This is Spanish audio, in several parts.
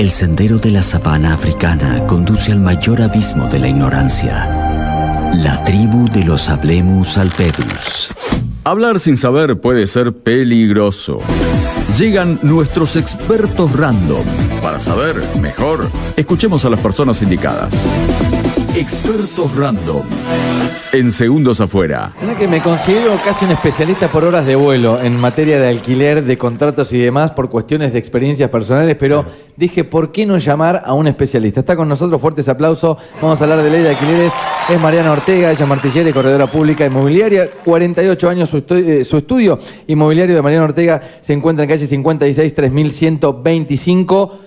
El sendero de la sabana africana conduce al mayor abismo de la ignorancia. La tribu de los Hablemus alpedus. Hablar sin saber puede ser peligroso. Llegan nuestros expertos random. Para saber mejor, escuchemos a las personas indicadas. Expertos random. En segundos afuera. Que me considero casi un especialista por horas de vuelo en materia de alquiler, de contratos y demás por cuestiones de experiencias personales, pero dije, ¿por qué no llamar a un especialista? Está con nosotros, fuertes aplausos. Vamos a hablar de ley de alquileres. Es Mariana Ortega, ella martillera y corredora pública inmobiliaria. 48 años su, estu- eh, su estudio inmobiliario de Mariana Ortega se encuentra en calle 56 3125.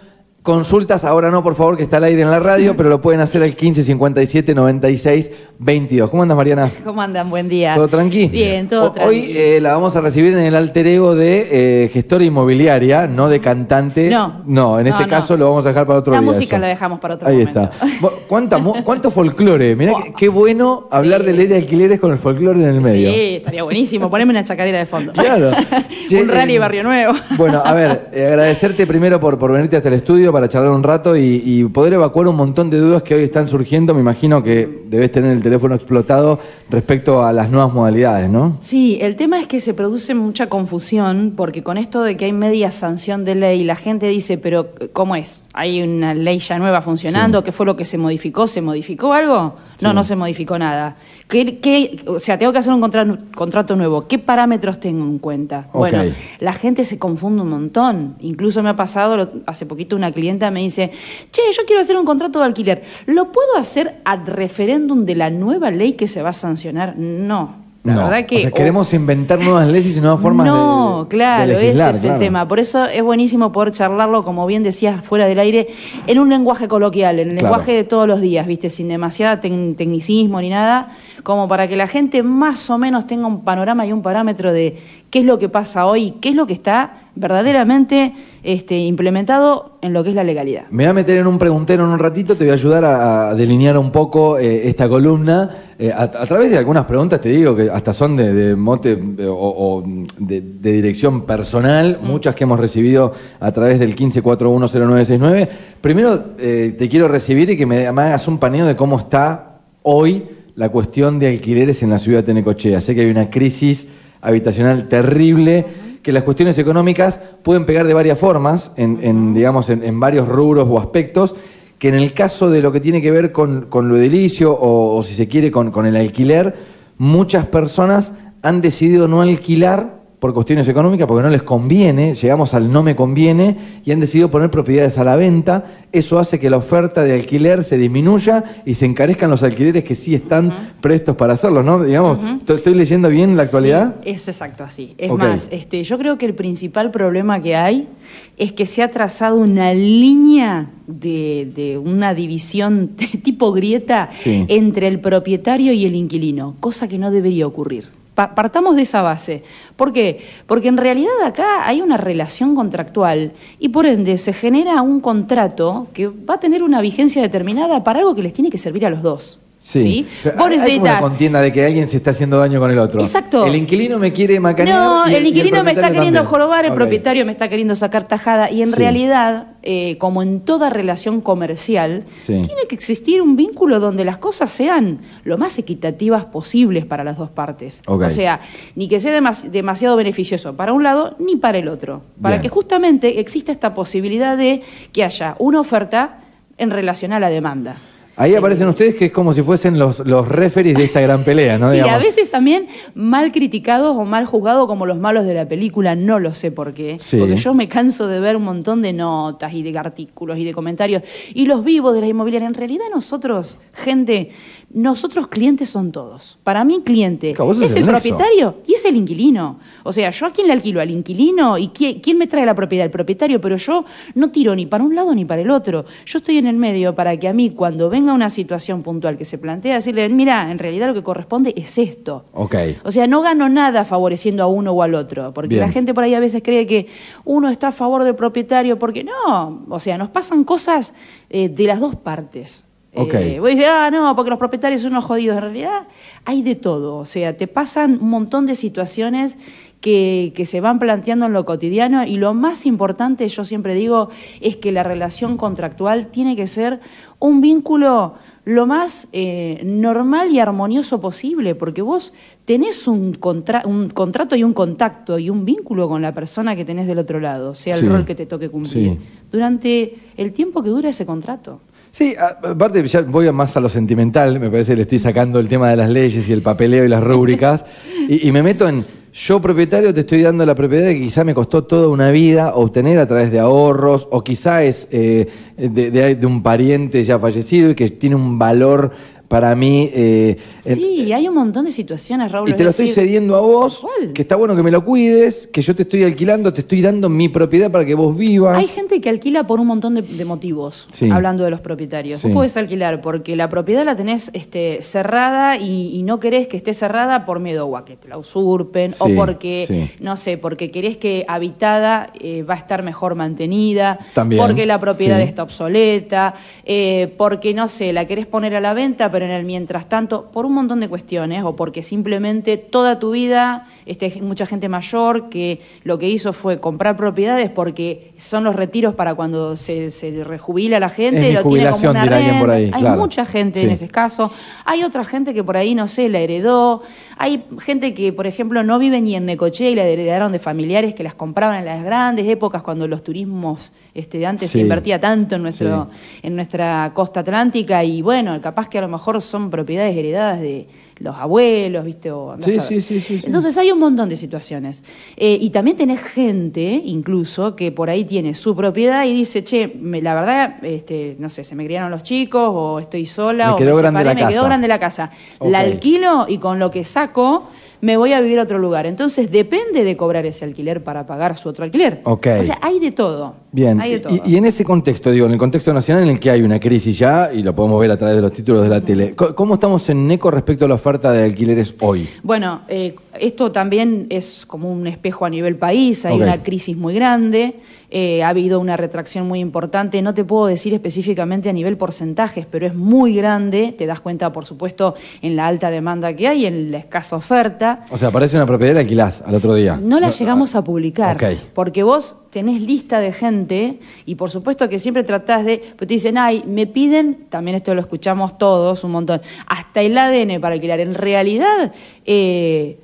Consultas, ahora no, por favor, que está al aire en la radio, pero lo pueden hacer al 15 57 96 22. ¿Cómo andas, Mariana? ¿Cómo andan? Buen día. ¿Todo tranqui? Bien, todo tranqui. Hoy eh, la vamos a recibir en el alter ego de eh, gestora inmobiliaria, no de cantante. No. No, en No, este no. caso lo vamos a dejar para otro La día. música eso. la dejamos para otro Ahí momento. está. Bu- ¿Cuánta mu- ¿Cuánto folclore? Mirá qué, qué bueno hablar Sí. de ley de alquileres con el folclore en el medio. Sí, estaría buenísimo. Poneme una chacarera de fondo. Claro. Un rally eh, Barrio Nuevo. Bueno, a ver, eh, agradecerte primero por, por venirte hasta el estudio para charlar un rato y, y poder evacuar un montón de dudas que hoy están surgiendo. Me imagino que debes tener el teléfono explotado respecto a las nuevas modalidades, ¿no? Sí, el tema es que se produce mucha confusión porque con esto de que hay media sanción de ley, la gente dice, pero ¿cómo es? ¿Hay una ley ya nueva funcionando? ¿Qué fue lo que se modificó? ¿Se modificó algo? No, Sí. no se modificó nada. ¿Qué, qué- o sea, tengo que hacer un contra- contrato nuevo. ¿Qué parámetros tengo en cuenta? Bueno, la gente se confunde un montón. Incluso me ha pasado, hace poquito una clienta me dice, che, yo quiero hacer un contrato de alquiler. ¿Lo puedo hacer ad referéndum de la nueva ley que se va a sancionar? No. La No. verdad que... O sea, queremos inventar nuevas leyes y nuevas formas no, de. claro, de legislar, ese es claro. el tema. Por eso es buenísimo poder charlarlo, como bien decías, fuera del aire, en un lenguaje coloquial, en el Claro. lenguaje de todos los días, ¿viste? Sin demasiada tec- tecnicismo ni nada, como para que la gente más o menos tenga un panorama y un parámetro de qué es lo que pasa hoy, qué es lo que está verdaderamente este, implementado en lo que es la legalidad. Me voy a meter en un preguntero en un ratito, te voy a ayudar a, a delinear un poco eh, esta columna. Eh, a, a través de algunas preguntas, te digo que hasta son de, de mote o, o de, de dirección personal, muchas que hemos recibido a través del 15410969. Primero, eh, te quiero recibir y que me, me hagas un paneo de cómo está hoy la cuestión de alquileres en la ciudad de Tenecochea. Sé que hay una crisis habitacional terrible, que las cuestiones económicas pueden pegar de varias formas, en, en, digamos, en, en varios rubros o aspectos, que en el caso de lo que tiene que ver con, con lo edilicio o, o si se quiere con, con el alquiler, muchas personas han decidido no alquilar por cuestiones económicas, porque no les conviene, llegamos al no me conviene, y han decidido poner propiedades a la venta. Eso hace que la oferta de alquiler se disminuya y se encarezcan los alquileres que sí están prestos para hacerlo, ¿no? Digamos, ¿estoy- ¿estoy leyendo bien la actualidad? Sí, es exacto así. Es más, este, yo creo que el principal problema que hay es que se ha trazado una línea de, de una división tipo grieta Sí. entre el propietario y el inquilino, cosa que no debería ocurrir. Pa- partamos de esa base. ¿Por qué? Porque en realidad acá hay una relación contractual y por ende se genera un contrato que va a tener una vigencia determinada para algo que les tiene que servir a los dos. ¿Sí? Pero Vos hay- una contienda de que alguien se está haciendo daño con el otro. Exacto. El inquilino me quiere macanear. No, y el inquilino me está queriendo también. jorobar, el propietario me está queriendo sacar tajada y en Sí. realidad, eh, como en toda relación comercial, Sí. tiene que existir un vínculo donde las cosas sean lo más equitativas posibles para las dos partes. O sea, ni que sea demas- demasiado beneficioso para un lado ni para el otro. Para Bien. que justamente exista esta posibilidad de que haya una oferta en relación a la demanda. Ahí aparecen ustedes que es como si fuesen los, los referees de esta gran pelea, ¿no? sí, Digamos. a veces también mal criticados o mal juzgados como los malos de la película, no lo sé por qué. Sí. Porque yo me canso de ver un montón de notas y de artículos y de comentarios. Y los vivos de la inmobiliaria, en realidad nosotros, gente, nosotros clientes son todos. Para mí cliente Claro, es el propietario y es el inquilino. O sea, yo a quién le alquilo, al inquilino y quién, quién me trae la propiedad, el propietario, pero yo no tiro ni para un lado ni para el otro. Yo estoy en el medio para que a mí cuando venga una situación puntual que se plantea, decirle, mira, en realidad lo que corresponde es esto. Ok. O sea, no gano nada favoreciendo a uno o al otro, porque Bien. la gente por ahí a veces cree que uno está a favor del propietario, porque no, o sea, nos pasan cosas eh, de las dos partes. Ok. Eh, vos dices, ah, no, porque los propietarios son unos jodidos. En realidad hay de todo, o sea, te pasan un montón de situaciones que, que se van planteando en lo cotidiano y lo más importante, yo siempre digo, es que la relación contractual tiene que ser un vínculo lo más eh, normal y armonioso posible, porque vos tenés un, un contrato y un contacto y un vínculo con la persona que tenés del otro lado, sea el rol que te toque cumplir, durante el tiempo que dura ese contrato. Sí, aparte ya voy más a lo sentimental, me parece que le estoy sacando el tema de las leyes y el papeleo y las rúbricas, y me meto en yo propietario te estoy dando la propiedad que quizá me costó toda una vida obtener a través de ahorros o quizá es eh, de, un pariente ya fallecido y que tiene un valor para mí... Eh, sí, hay un montón de situaciones, Raúl. Y te lo estoy cediendo a vos, que está bueno que me lo cuides, que yo te estoy alquilando, te estoy dando mi propiedad para que vos vivas. Hay gente que alquila por un montón de, motivos, hablando de los propietarios. Vos podés alquilar porque la propiedad la tenés este, cerrada y, no querés que esté cerrada por miedo a que te la usurpen o porque, no sé, porque querés que habitada eh, va a estar mejor mantenida, También. porque la propiedad está obsoleta, eh, porque, no sé, la querés poner a la venta, pero en el mientras tanto, por un montón de cuestiones, o porque simplemente toda tu vida, este, mucha gente mayor que lo que hizo fue comprar propiedades porque son los retiros para cuando se, se rejubila la gente, lo tiene como una renta. Hay mucha gente en ese caso. Hay otra gente que por ahí, no sé, la heredó. Hay gente que, por ejemplo, no vive ni en Necochea y la heredaron de familiares que las compraban en las grandes épocas cuando los turismos este, de antes se invertía tanto en, nuestro, en nuestra costa atlántica y bueno, capaz que a lo mejor son propiedades heredadas de los abuelos, ¿viste? O, sí, sí, sí, Entonces hay un montón de situaciones. Eh, y también tenés gente, incluso, que por ahí tiene su propiedad y dice, che, la verdad, este, no sé, se me criaron los chicos, o estoy sola, o me, grande la me quedó grande la casa. La alquilo y con lo que saco me voy a vivir a otro lugar. Entonces depende de cobrar ese alquiler para pagar su otro alquiler. O sea, hay de todo. Bien. Y, en ese contexto, digo, en el contexto nacional en el que hay una crisis ya, y lo podemos ver a través de los títulos de la tele, ¿cómo estamos en NECO respecto a la oferta de alquileres hoy? Bueno, eh, esto también es como un espejo a nivel país, hay una crisis muy grande. Eh, ha habido una retracción muy importante, no te puedo decir específicamente a nivel porcentajes, pero es muy grande, te das cuenta, por supuesto, en la alta demanda que hay, en la escasa oferta. O sea, aparece una propiedad y alquilás al otro día. No la llegamos a publicar, porque vos tenés lista de gente y por supuesto que siempre tratás de, pues te dicen, ay, me piden, también esto lo escuchamos todos un montón, hasta el ADN para alquilar. En realidad... Eh,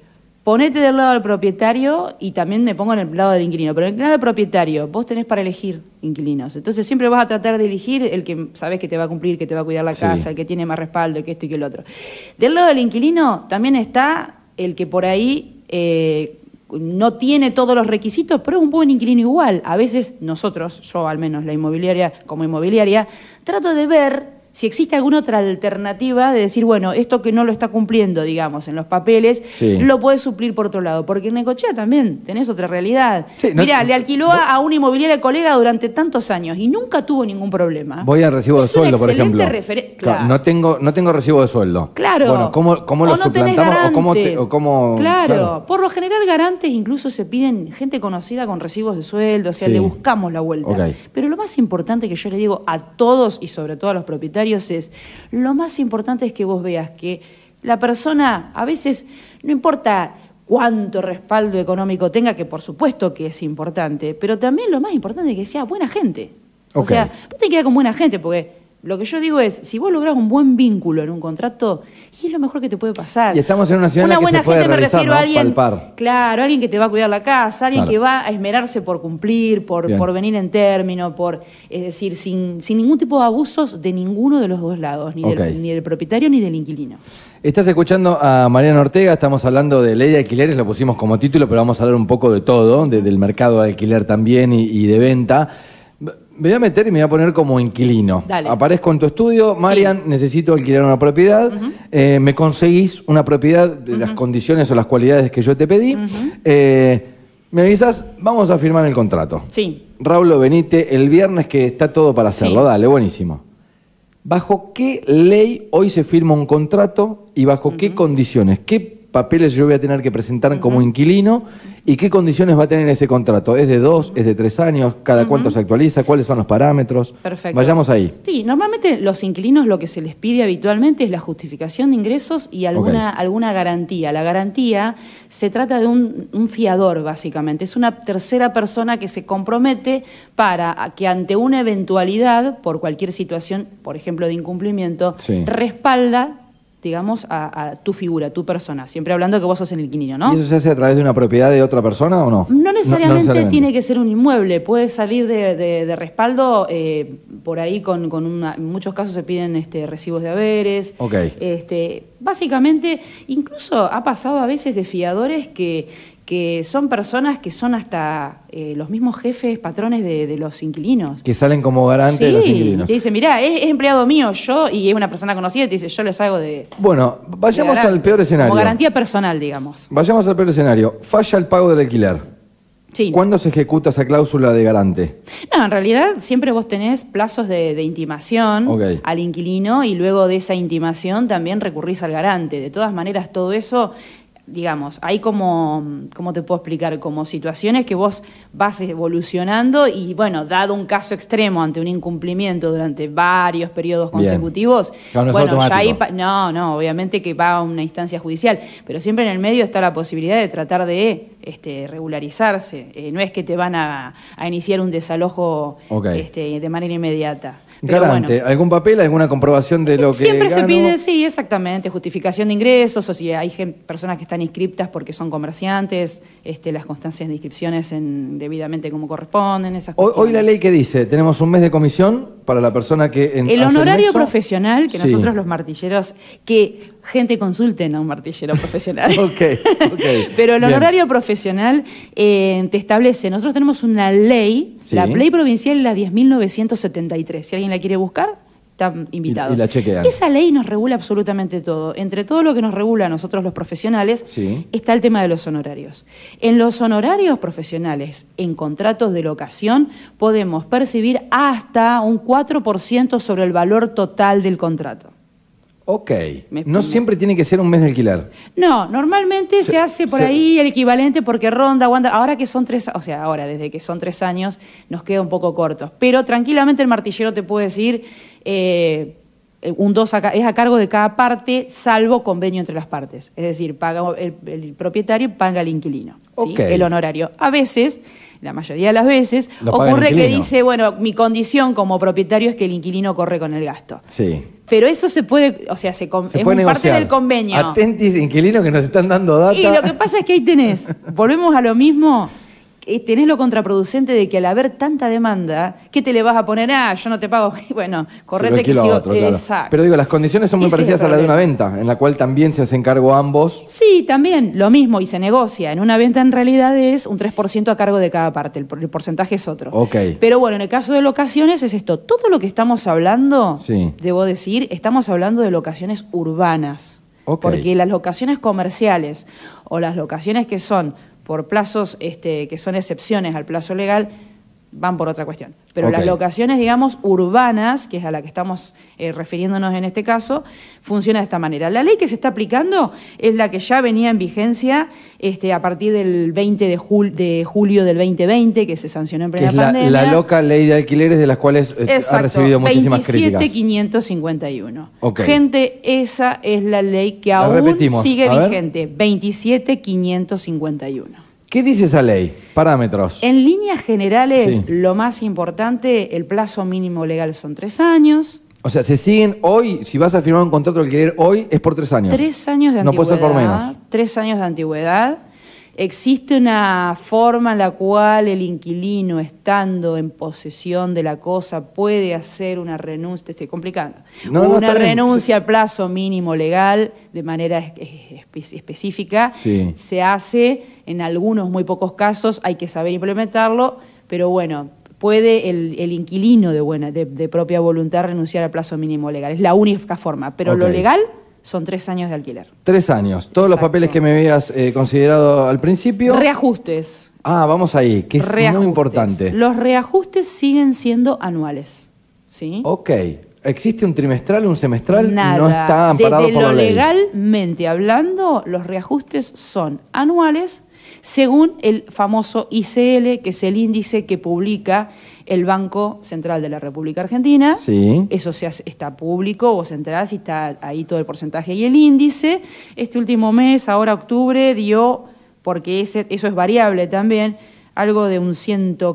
ponete del lado del propietario y también me pongo en el lado del inquilino. Pero en el lado del propietario, vos tenés para elegir inquilinos. Entonces siempre vas a tratar de elegir el que sabes que te va a cumplir, que te va a cuidar la casa, el que tiene más respaldo, que esto y que el otro. Del lado del inquilino también está el que por ahí eh, no tiene todos los requisitos, pero es un buen inquilino igual. A veces nosotros, yo al menos la inmobiliaria como inmobiliaria, trato de ver si existe alguna otra alternativa de decir, bueno, esto que no lo está cumpliendo, digamos, en los papeles, lo puedes suplir por otro lado. Porque en Necochea también tenés otra realidad. Mira, le alquiló a una inmobiliaria colega durante tantos años y nunca tuvo ningún problema. Voy a recibo de sueldo, por ejemplo. Claro. no, tengo, no tengo recibo de sueldo. Claro. Bueno, ¿cómo, cómo lo suplantamos? O cómo, claro. por lo general garantes incluso se piden gente conocida con recibos de sueldo, o sea, le buscamos la vuelta. Pero lo más importante que yo le digo a todos y sobre todo a los propietarios, es, lo más importante es que vos veas que la persona, a veces, no importa cuánto respaldo económico tenga, que por supuesto que es importante, pero también lo más importante es que sea buena gente. O sea, vos te quedas con buena gente, porque lo que yo digo es, si vos lográs un buen vínculo en un contrato, y es lo mejor que te puede pasar. Y estamos en una ciudad en buena que se puede gente me refiero a alguien, claro, alguien que te va a cuidar la casa, alguien que va a esmerarse por cumplir, por, por venir en término, por, es decir, sin, sin ningún tipo de abusos de ninguno de los dos lados, ni, del, ni del propietario ni del inquilino. Estás escuchando a Mariana Ortega, estamos hablando de ley de alquileres, lo pusimos como título, pero vamos a hablar un poco de todo, del mercado de alquiler también y de venta. Me voy a meter y me voy a poner como inquilino. Aparezco en tu estudio, Marian, necesito alquilar una propiedad, eh, me conseguís una propiedad de las condiciones o las cualidades que yo te pedí, eh, me avisas, vamos a firmar el contrato. Sí. Raúl Benite, el viernes que está todo para hacerlo, dale, buenísimo. ¿Bajo qué ley hoy se firma un contrato y bajo qué condiciones? ¿Qué papeles yo voy a tener que presentar como inquilino y qué condiciones va a tener ese contrato. ¿Es de dos, es de tres años? ¿Cada cuánto se actualiza? ¿Cuáles son los parámetros? Perfecto. Vayamos ahí. Sí, normalmente los inquilinos lo que se les pide habitualmente es la justificación de ingresos y alguna, alguna garantía. La garantía se trata de un, un fiador, básicamente. Es una tercera persona que se compromete para que ante una eventualidad, por cualquier situación, por ejemplo, de incumplimiento, Sí. respalda digamos, a, a tu figura, a tu persona. Siempre hablando que vos sos el inquilino, ¿no? ¿Y eso se hace a través de una propiedad de otra persona o no? No necesariamente, tiene que ser un inmueble, puede salir de, de- de respaldo, eh, por ahí con, con una, en muchos casos se piden este, recibos de haberes. Ok. Este, básicamente, incluso ha pasado a veces de fiadores que, que son personas que son hasta eh, los mismos jefes, patrones de, de los inquilinos. Que salen como garante de los Sí, inquilinos. te dice, mirá, es, es empleado mío, yo, y es una persona conocida, y te dice, yo les hago de... Bueno, vayamos de al peor escenario. Como garantía personal, digamos. Vayamos al peor escenario. Falla el pago del alquiler. Sí. ¿Cuándo se ejecuta esa cláusula de garante? No, en realidad siempre vos tenés plazos de, de intimación al inquilino y luego de esa intimación también recurrís al garante. De todas maneras, todo eso, digamos, hay como, ¿cómo te puedo explicar? Como situaciones que vos vas evolucionando y, bueno, dado un caso extremo ante un incumplimiento durante varios periodos consecutivos, Claro, no bueno, ya ahí no, no, obviamente que va a una instancia judicial, pero siempre en el medio está la posibilidad de tratar de este, regularizarse. Eh, no es que te van a, a iniciar un desalojo este, de manera inmediata. Garante, bueno, ¿algún papel, alguna comprobación de lo que Siempre se pide, sí, exactamente, justificación de ingresos, o si hay personas que están inscriptas porque son comerciantes, este, las constancias de inscripciones en, debidamente como corresponden, esas Hoy, hoy la ley que dice, tenemos un mes de comisión para la persona que... en- El honorario nexo. profesional, que Sí. nosotros los martilleros, que gente consulten a un martillero profesional. Ok, ok. Pero el Bien. honorario profesional eh, te establece, nosotros tenemos una ley, Sí. la ley provincial la 10.973, si alguien la quiere buscar, están invitados. Y- y la chequean. Esa ley nos regula absolutamente todo. Entre todo lo que nos regula a nosotros los profesionales, Sí. está el tema de los honorarios. En los honorarios profesionales, en contratos de locación, podemos percibir hasta un 4% sobre el valor total del contrato. Ok. No siempre tiene que ser un mes de alquiler. No, normalmente se, Se- hace por se- ahí el equivalente porque ronda, aguanta. Ahora que son tres, o sea, ahora desde que son tres años nos queda un poco cortos. Pero tranquilamente el martillero te puede decir eh, un dos a es a cargo de cada parte, salvo convenio entre las partes. Es decir, paga el, el propietario paga el inquilino, ¿sí? El honorario. A veces, la mayoría de las veces, ocurre que dice, bueno, mi condición como propietario es que el inquilino corre con el gasto. Sí. Pero eso se puede, o sea, se, con- Se es puede parte del convenio. Atentis, inquilinos que nos están dando data. Y lo que pasa es que ahí tenés, volvemos a lo mismo, eh, tenés lo contraproducente de que al haber tanta demanda, ¿qué te le vas a poner? Ah, yo no te pago. Bueno, correte que sigo. otro, claro. Exacto. Pero digo, las condiciones son muy Ese parecidas a la de una venta, en la cual también se hacen cargo ambos. Sí, también, lo mismo, y se negocia. En una venta en realidad es un 3% a cargo de cada parte, el, por- el porcentaje es otro. Ok. Pero bueno, en el caso de locaciones es esto. Todo lo que estamos hablando, Sí. debo decir, estamos hablando de locaciones urbanas. Porque las locaciones comerciales o las locaciones que son por plazos este, que son excepciones al plazo legal van por otra cuestión. Pero Ok. las locaciones, digamos, urbanas, que es a la que estamos eh, refiriéndonos en este caso, funciona de esta manera. La ley que se está aplicando es la que ya venía en vigencia este, a partir del 20 de, jul- de julio del 2020, que se sancionó en Que plena es la, pandemia. la loca ley de alquileres de las cuales eh, ha Exacto, recibido muchísimas críticas. 27551. Ok. Gente, esa es la ley que La aún repetimos, sigue vigente. 27551. ¿Qué dice esa ley? Parámetros. En líneas generales, Sí. lo más importante, el plazo mínimo legal son tres años. O sea, se siguen hoy, si vas a firmar un contrato de alquiler hoy, es por tres años. Tres años de No antigüedad. puede ser por menos. Tres años de antigüedad. Existe una forma en la cual el inquilino, estando en posesión de la cosa, puede hacer una renuncia, te estoy complicando, No, no, una bien. renuncia al plazo mínimo legal de manera es- es- espe- específica. Sí. Se hace en algunos muy pocos casos, hay que saber implementarlo, pero bueno, puede el, el inquilino de, buena, de, de propia voluntad renunciar al plazo mínimo legal. Es la única forma, pero lo legal son tres años de alquiler. Tres años. Todos los papeles que me habías eh, considerado al principio. Reajustes. ah, vamos ahí, que es Reajustes. muy importante. Los reajustes siguen siendo anuales. ¿sí? Ok. ¿Existe un trimestral, un semestral? Nada. No está amparado Desde por lo la ley. legalmente hablando, los reajustes son anuales según el famoso ICL, que es el índice que publica el Banco Central de la República Argentina. Sí. Eso se hace- está público, vos entrás y está ahí todo el porcentaje y el índice. Este último mes, ahora octubre, dio, porque ese, eso es variable también, algo de un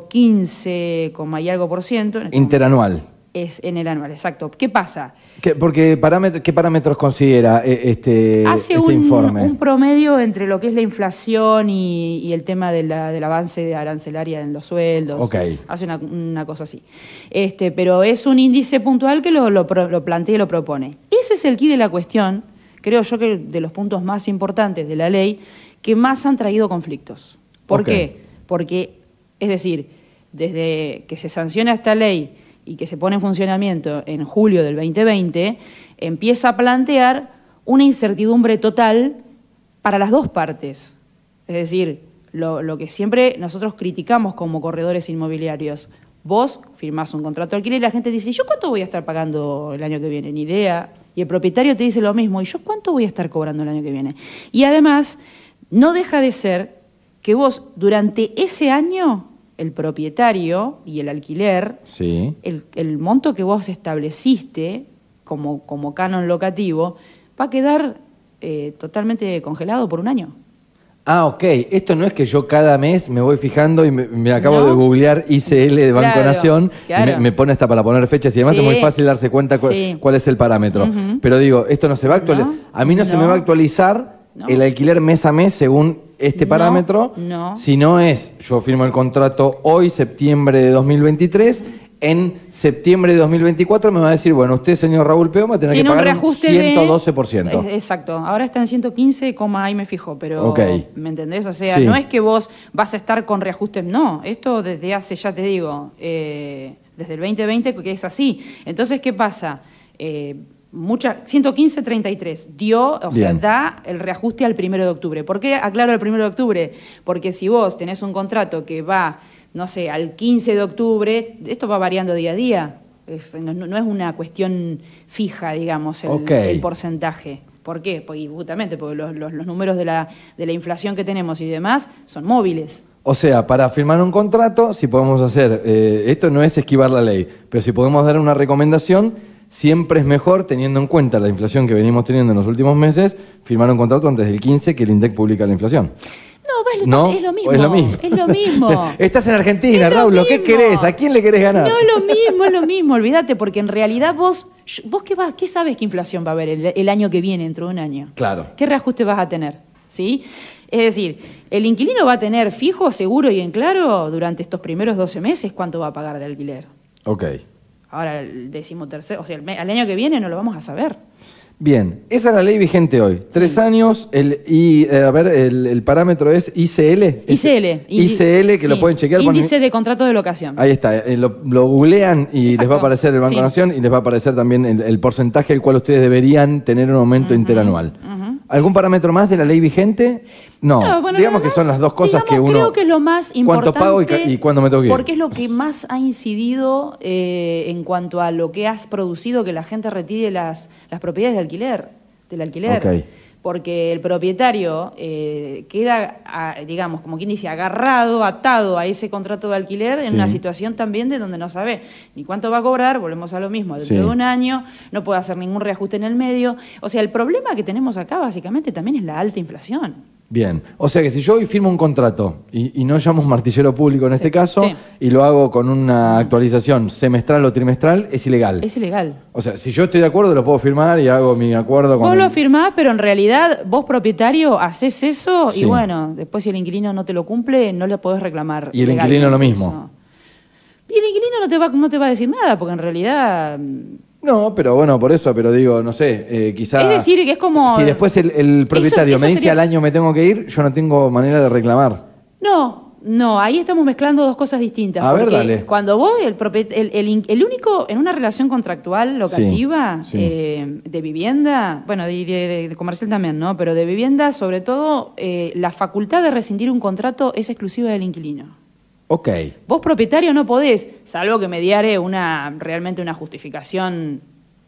115, coma y algo por ciento. En este Interanual. Es en el anual, exacto. ¿Qué pasa? ¿Qué, porque parámetro- ¿Qué parámetros considera eh, este, Hace este un, informe? un promedio entre lo que es la inflación y, y el tema de la- del avance de arancelaria en los sueldos. Ok. Hace una, una cosa así. Este, pero es un índice puntual que lo, lo, plantea y lo propone. Ese es el key de la cuestión, creo yo que de los puntos más importantes de la ley, que más han traído conflictos. ¿Por qué? Porque, es decir, desde que se sanciona esta ley y que se pone en funcionamiento en julio del 2020, empieza a plantear una incertidumbre total para las dos partes. Es decir, lo, que siempre nosotros criticamos como corredores inmobiliarios. Vos firmás un contrato de alquiler y la gente dice, ¿yo cuánto voy a estar pagando el año que viene? Ni idea. Y el propietario te dice lo mismo, ¿y yo cuánto voy a estar cobrando el año que viene? Y además, no deja de ser que vos durante ese año, el propietario y el alquiler, Sí. el, el monto que vos estableciste como, como canon locativo va a quedar eh, totalmente congelado por un año. Ah, ok. Esto no es que yo cada mes me voy fijando y me, me acabo No. de googlear ICL de Banco Claro, Nación y claro. me, me pone hasta para poner fechas y además Sí. es muy fácil darse cuenta cu- Sí. cuál es el parámetro. Pero digo, esto no se va a actualizar. No, A mí no, se me va a actualizar No. el alquiler mes a mes según este No, parámetro. no. Si no es, yo firmo el contrato hoy, septiembre de 2023. En septiembre de 2024 me va a decir, bueno, usted, señor Raúl Peón, va a tener Tiene que pagar un reajuste de... 112%. Es- Exacto. Ahora está en 115, coma, ahí me fijo, pero. ¿me entendés? O sea, Sí. no es que vos vas a estar con reajustes, no. Esto desde hace, ya te digo, eh, desde el 2020 que es así. Entonces, ¿qué pasa? Eh, mucha, 115.33 dio, o sea, da el reajuste al primero de octubre. ¿Por qué aclaro el primero de octubre? Porque si vos tenés un contrato que va, no sé, al 15 de octubre, esto va variando día a día. Es- no, no es una cuestión fija, digamos, el, porcentaje. ¿Por qué? Porque justamente porque los, los- los números de la, de la inflación que tenemos y demás son móviles. O sea, para firmar un contrato, si podemos hacer, eh, esto no es esquivar la ley, pero si podemos dar una recomendación, siempre es mejor, teniendo en cuenta la inflación que venimos teniendo en los últimos meses, firmar un contrato antes del 15 que el INDEC publica la inflación. No, es lo mismo. ¿O es lo mismo? Es lo mismo. Estás en Argentina, Es lo Raúl, ¿qué querés? ¿A quién le querés ganar? No, lo mismo, es lo mismo, olvídate, porque en realidad vos, vos qué, vas, qué sabes qué inflación va a haber el, el año que viene, dentro de un año. Claro. ¿Qué reajuste vas a tener? ¿Sí? Es decir, el inquilino va a tener fijo, seguro y en claro durante estos primeros 12 meses cuánto va a pagar de alquiler. Ok. Ahora, el decimotercero, o sea, el me- al año que viene no lo vamos a saber. Bien, esa es la ley vigente hoy. Tres años, el, y, eh, a ver, el, el parámetro es ICL. ICL. ICL, que lo pueden chequear. ponen- Índice de contrato de locación. Ahí está, eh, lo, lo googlean y les va a aparecer el Banco Sí. Nación y les va a aparecer también el, el porcentaje al cual ustedes deberían tener un aumento interanual. ¿Algún parámetro más de la ley vigente? No, No, bueno, digamos que son las dos cosas que uno... Creo que es lo más importante. ¿Cuánto pago y, cuándo me tengo que ir? Porque es lo que más ha incidido eh, en cuanto a lo que has producido que la gente retire las, las propiedades de alquiler, del alquiler. Porque el propietario eh, queda, a- digamos, como quien dice, agarrado, atado a ese contrato de alquiler en Sí. una situación también de donde no sabe ni cuánto va a cobrar, volvemos a lo mismo, dentro Sí. de un año, no puede hacer ningún reajuste en el medio. O sea, el problema que tenemos acá básicamente también es la alta inflación. Bien, o sea que si yo hoy firmo un contrato y, y no llamo un martillero público en este caso sí. y lo hago con una actualización semestral o trimestral, es ilegal. Es ilegal. O sea, si yo estoy de acuerdo, lo puedo firmar y hago mi acuerdo con... Vos lo firmás, pero en realidad vos propietario haces eso Sí. y bueno, después si el inquilino no te lo cumple, no le podés reclamar. Y el inquilino lo mismo. eso. Y el inquilino no te va, no te va a decir nada, porque en realidad mm, No, pero bueno, por eso, pero digo, no sé, eh, quizá... Es decir, que es como- Si después el, el propietario eso me dice sería- al año me tengo que ir, yo no tengo manera de reclamar. No, no, ahí estamos mezclando dos cosas distintas. A ver, dale. Cuando vos, el, propiet- el, el el único, en una relación contractual locativa, Sí, sí. eh, de vivienda, bueno, de, de- de comercial también, ¿no? Pero de vivienda, sobre todo, eh, la facultad de rescindir un contrato es exclusiva del inquilino. Ok, Vos propietario no podés, salvo que mediare una realmente una justificación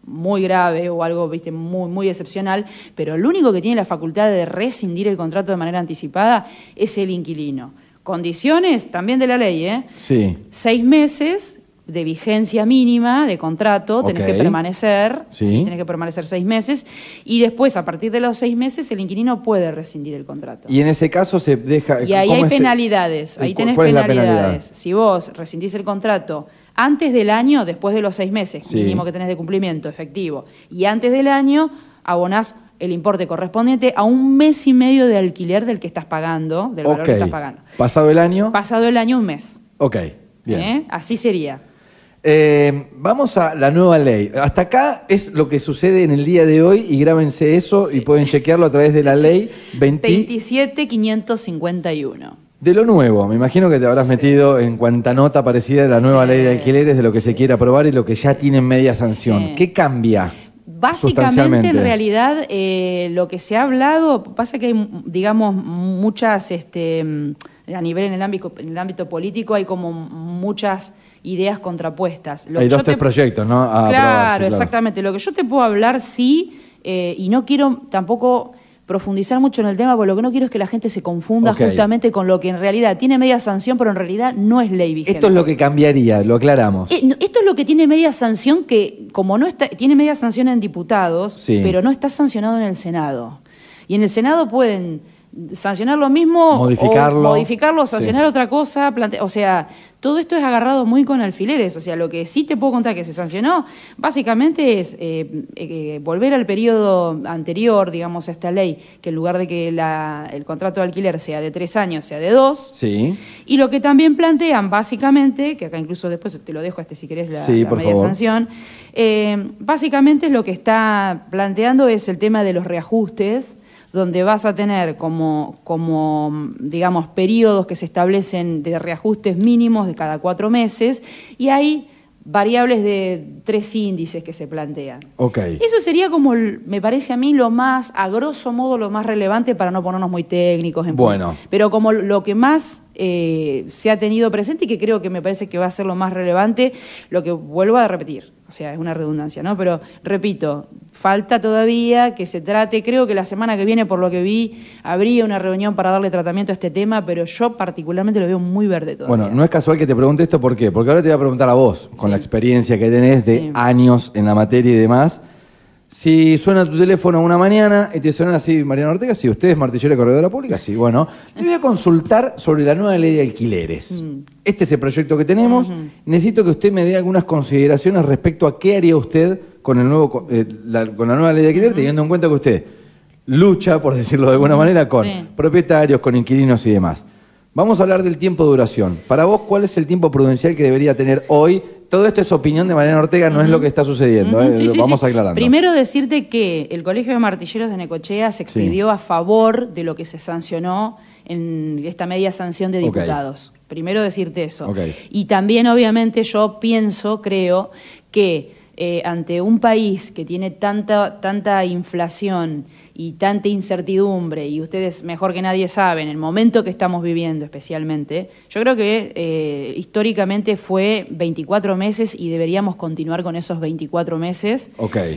muy grave o algo viste muy muy excepcional, pero el único que tiene la facultad de rescindir el contrato de manera anticipada es el inquilino. Condiciones también de la ley, ¿eh? Sí. Seis meses de vigencia mínima de contrato, tenés que permanecer, Sí. sí, tenés que permanecer seis meses, y después, a partir de los seis meses, el inquilino puede rescindir el contrato. Y en ese caso se deja. Y ahí ¿cómo hay es el- penalidades, ahí tenés penalidades. penalidad? Si vos rescindís el contrato antes del año, después de los seis meses, Sí. mínimo que tenés de cumplimiento efectivo, y antes del año, abonás el importe correspondiente a un mes y medio de alquiler del que estás pagando, del valor que estás pagando. Pasado el año. Pasado el año, un mes. ok, bien. ¿eh? Así sería. Eh, vamos a la nueva ley. Hasta acá es lo que sucede en el día de hoy y grábense eso y pueden chequearlo a través de la ley 20 27551. de lo nuevo. Me imagino que te habrás metido en cuanta nota parecida de la nueva Sí, ley de alquileres, de lo que se quiere aprobar y lo que ya tiene media sanción. ¿Qué cambia? Básicamente, en realidad, eh, lo que se ha hablado, pasa que hay, digamos, muchas, este, a nivel en el ámbito, en el ámbito político, hay como muchas ideas contrapuestas. Lo Hay dos, tres proyectos, ¿no? A claro, exactamente. Lo que yo te puedo hablar, sí, eh, y no quiero tampoco profundizar mucho en el tema, porque lo que no quiero es que la gente se confunda justamente con lo que en realidad tiene media sanción, pero en realidad no es ley vigente. Esto es lo que cambiaría, lo aclaramos. Eh, Esto es lo que tiene media sanción, que como no está, tiene media sanción en diputados, Sí. pero no está sancionado en el Senado. Y en el Senado pueden sancionar lo mismo, Modificarlo. o modificarlo, sancionar Sí. otra cosa, plante- o sea, todo esto es agarrado muy con alfileres. O sea, lo que sí te puedo contar que se sancionó, básicamente es eh, eh, volver al periodo anterior, digamos, a esta ley, que en lugar de que la- el contrato de alquiler sea de tres años, sea de dos. Sí. Y lo que también plantean, básicamente, que acá incluso después te lo dejo este si querés la, Sí, la por media favor. sanción, eh, básicamente lo que está planteando es el tema de los reajustes, donde vas a tener como, como, digamos, periodos que se establecen de reajustes mínimos de cada cuatro meses, y hay variables de tres índices que se plantean. Ok. Eso sería como, me parece a mí, lo más, a grosso modo, lo más relevante para no ponernos muy técnicos. En Bueno. Pero como lo que más eh, se ha tenido presente y que creo que me parece que va a ser lo más relevante, lo que vuelvo a repetir. O sea, es una redundancia, ¿no? Pero repito, falta todavía que se trate. Creo que la semana que viene, por lo que vi, habría una reunión para darle tratamiento a este tema, pero yo particularmente lo veo muy verde todavía. Bueno, no es casual que te pregunte esto, ¿por qué? Porque ahora te voy a preguntar a vos, con Sí. la experiencia que tenés de Sí. años en la materia y demás. Si suena tu teléfono una mañana y te suena así, Mariano Ortega, si usted es martillero de corredora pública, sí, bueno, le voy a consultar sobre la nueva ley de alquileres. Mm. Este es el proyecto que tenemos. Necesito que usted me dé algunas consideraciones respecto a qué haría usted con, el nuevo, eh, la, con la nueva ley de alquiler, teniendo en cuenta que usted lucha, por decirlo de alguna manera, con Sí. propietarios, con inquilinos y demás. Vamos a hablar del tiempo de duración. Para vos, ¿cuál es el tiempo prudencial que debería tener hoy? Todo esto es opinión de Mariana Ortega, no es lo que está sucediendo. Eh, sí, lo sí, vamos sí. aclarando. Primero decirte que el Colegio de Martilleros de Necochea se expidió a favor de lo que se sancionó en esta media sanción de diputados. Primero decirte eso. Y también, obviamente, yo pienso, creo, que eh, ante un país que tiene tanta, tanta inflación y tanta incertidumbre, y ustedes mejor que nadie saben, el momento que estamos viviendo especialmente, yo creo que eh, históricamente fue 24 meses y deberíamos continuar con esos 24 meses.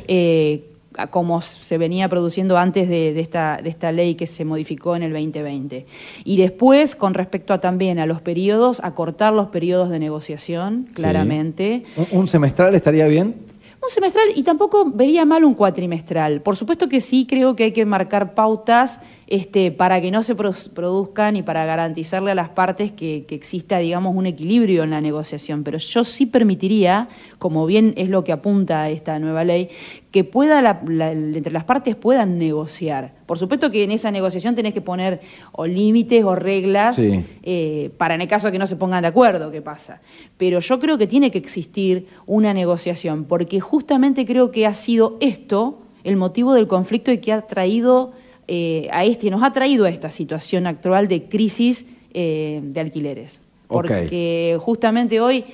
Eh, como se venía produciendo antes de, de esta, de esta ley que se modificó en el 2020. Y después, con respecto a también a los periodos, acortar los periodos de negociación, claramente. ¿Un, un semestral estaría bien? Un semestral y tampoco vería mal un cuatrimestral. Por supuesto que sí creo que hay que marcar pautas este, para que no se produzcan y para garantizarle a las partes que exista, digamos, un equilibrio en la negociación. Pero yo sí permitiría, como bien es lo que apunta esta nueva ley, que pueda la- la- entre las partes puedan negociar. Por supuesto que en esa negociación tenés que poner o límites o reglas Sí. eh, para en el caso de que no se pongan de acuerdo, ¿qué pasa? Pero yo creo que tiene que existir una negociación, porque justamente creo que ha sido esto el motivo del conflicto y que ha traído eh, a este, nos ha traído a esta situación actual de crisis eh, de alquileres. Porque justamente hoy,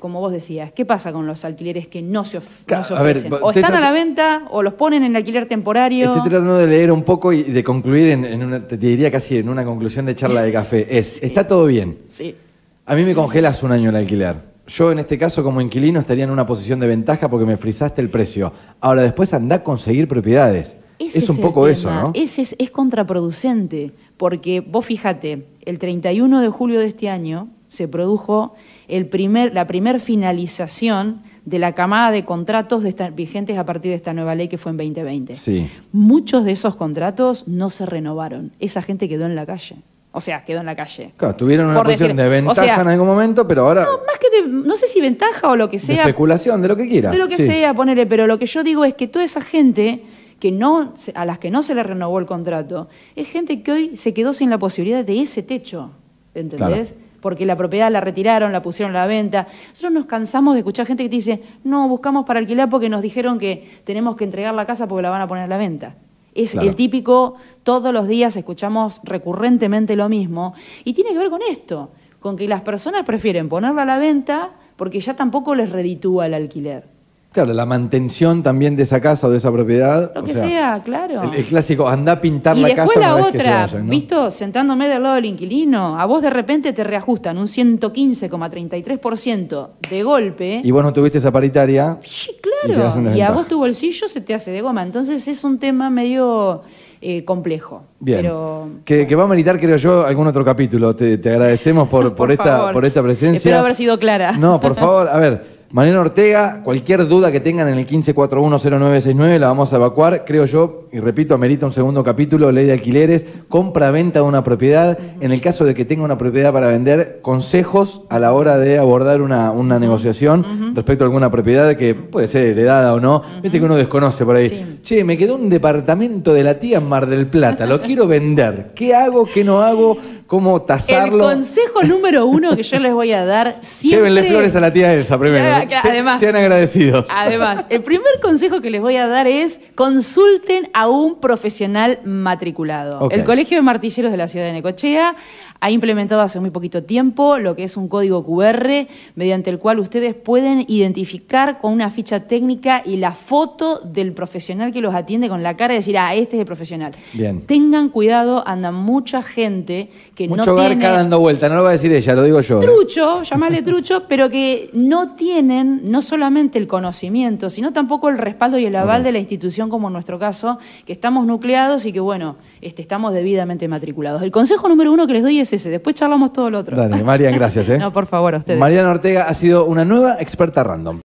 como vos decías, ¿qué pasa con los alquileres que no se, of- Claro, no se a ver, ofrecen? va- o están a la venta, o los ponen en alquiler temporario. Estoy tratando de leer un poco y de concluir en, en una, te diría casi en una conclusión de charla de café. Es, está todo bien. Sí. A mí me congelas un año el alquiler. yo en este caso como inquilino estaría en una posición de ventaja porque me frisaste el precio. Ahora después anda a conseguir propiedades. Ese es un el poco tema. eso, ¿no? Ese es, es contraproducente, porque vos fíjate, el 31 de julio de este año se produjo el primer, la primer finalización de la camada de contratos de esta- vigentes a partir de esta nueva ley que fue en 2020. Sí. Muchos de esos contratos no se renovaron. Esa gente quedó en la calle. O sea, quedó en la calle. Claro, tuvieron una Por posición decir, de o ventaja sea, en algún momento, pero ahora No, más que de, no sé si ventaja o lo que de sea, especulación, de lo que quieras. de lo que sí. sea, ponele, pero lo que yo digo es que toda esa gente que no, a las que no se le renovó el contrato, es gente que hoy se quedó sin la posibilidad de ese techo, ¿entendés? Claro. Porque la propiedad la retiraron, la pusieron a la venta. Nosotros nos cansamos de escuchar gente que te dice, no, buscamos para alquilar porque nos dijeron que tenemos que entregar la casa porque la van a poner a la venta. Es Claro. el típico, todos los días escuchamos recurrentemente lo mismo, y tiene que ver con esto, con que las personas prefieren ponerla a la venta porque ya tampoco les reditúa el alquiler. Claro, la mantención también de esa casa o de esa propiedad. Lo o que sea, claro. El, el clásico, anda a pintar y la después casa la vez que se otra, vayan, ¿no? visto, sentándome del lado del inquilino, a vos de repente te reajustan un 115,33% de golpe. Y vos no tuviste esa paritaria. Sí, y claro. Y, a vos tu bolsillo se te hace de goma. Entonces es un tema medio eh, complejo. Bien. Pero, Que, que va a meritar, creo yo, algún otro capítulo. Te, te agradecemos por, por, Por esta, favor. por esta presencia. Espero haber sido clara. No, por favor, a ver. Mariana Ortega, cualquier duda que tengan en el 15410969 la vamos a evacuar. Creo yo, y repito, amerita un segundo capítulo, ley de alquileres, compra-venta de una propiedad. En el caso de que tenga una propiedad para vender, consejos a la hora de abordar una, una negociación respecto a alguna propiedad que puede ser heredada o no. Viste que uno desconoce por ahí. Sí. Che, me quedó un departamento de la tía en Mar del Plata, lo quiero vender. ¿Qué hago? ¿Qué no hago? ¿Cómo el tasarlo? consejo número uno que yo les voy a dar siempre... Llévenle flores a la tía Elsa primero. Además. sean agradecidos. Además, el primer consejo que les voy a dar es consulten a un profesional matriculado. El Colegio de Martilleros de la Ciudad de Necochea ha implementado hace muy poquito tiempo lo que es un código QR mediante el cual ustedes pueden identificar con una ficha técnica y la foto del profesional que los atiende con la cara y decir, ah, este es el profesional. Bien. Tengan cuidado, anda mucha gente que Mucho no tiene dando vuelta, no lo va a decir ella, lo digo yo. ¿eh? trucho, llamarle trucho, pero que no tienen no solamente el conocimiento, sino tampoco el respaldo y el aval de la institución, como en nuestro caso, que estamos nucleados y que, bueno, este, estamos debidamente matriculados. El consejo número uno que les doy es ese, después charlamos todo lo otro. Dale, Marian, gracias. ¿eh? No, por favor, a ustedes. Mariana Ortega ha sido una nueva experta random.